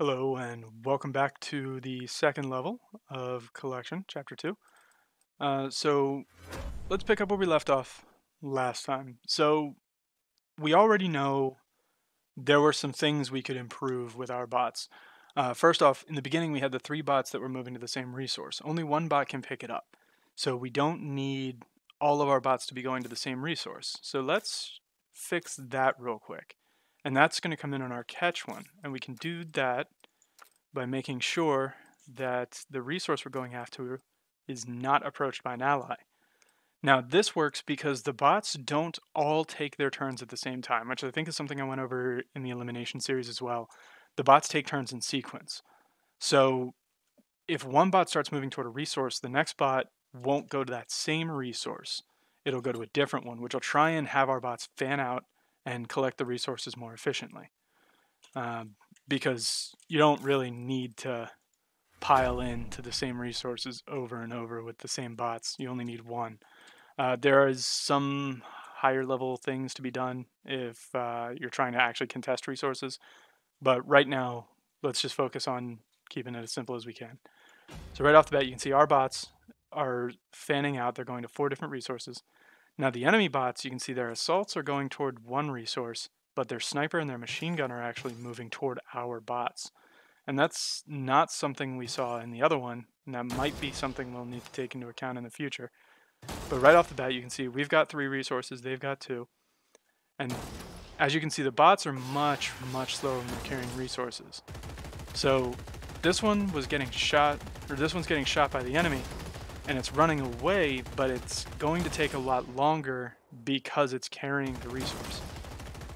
Hello and welcome back to the second level of Collection, Chapter 2. Uh, so let's pick up where we left off last time. So we already know there were some things we could improve with our bots. Uh, first off, in the beginning we had the three bots that were moving to the same resource. Only one bot can pick it up. So we don't need all of our bots to be going to the same resource. So let's fix that real quick. And that's going to come in on our catch one. And we can do that by making sure that the resource we're going after is not approached by an ally. Now, this works because the bots don't all take their turns at the same time, which I think is something I went over in the elimination series as well. The bots take turns in sequence. So if one bot starts moving toward a resource, the next bot won't go to that same resource. It'll go to a different one, which will try and have our bots fan out and collect the resources more efficiently. Um, because you don't really need to pile into the same resources over and over with the same bots. You only need one. Uh, there is some higher level things to be done if uh, you're trying to actually contest resources. But right now, let's just focus on keeping it as simple as we can. So right off the bat, you can see our bots are fanning out. They're going to four different resources. Now the enemy bots, you can see their assaults are going toward one resource, but their sniper and their machine gun are actually moving toward our bots. And that's not something we saw in the other one, and that might be something we'll need to take into account in the future. But right off the bat, you can see we've got three resources, they've got two. And as you can see, the bots are much, much slower when they're carrying resources. So this one was getting shot, or this one's getting shot by the enemy, and it's running away, but it's going to take a lot longer because it's carrying the resource.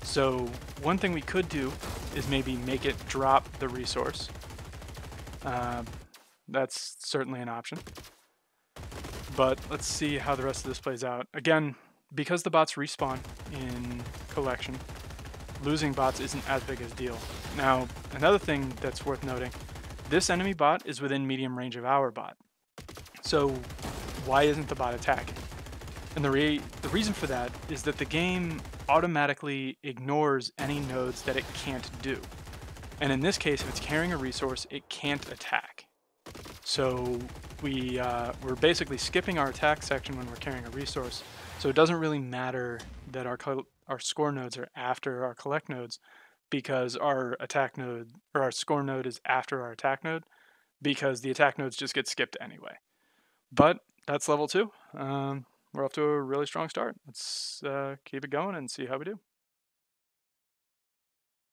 So one thing we could do is maybe make it drop the resource. Uh, that's certainly an option. But let's see how the rest of this plays out. Again, because the bots respawn in collection, losing bots isn't as big a deal. Now, another thing that's worth noting, this enemy bot is within medium range of our bot. So why isn't the bot attacking? And the, re the reason for that is that the game automatically ignores any nodes that it can't do. And in this case, if it's carrying a resource, it can't attack. So we, uh, we're basically skipping our attack section when we're carrying a resource. So it doesn't really matter that our, our score nodes are after our collect nodes because our attack node, or our score node is after our attack node because the attack nodes just get skipped anyway. But that's level two. Um, we're off to a really strong start. Let's uh, keep it going and see how we do.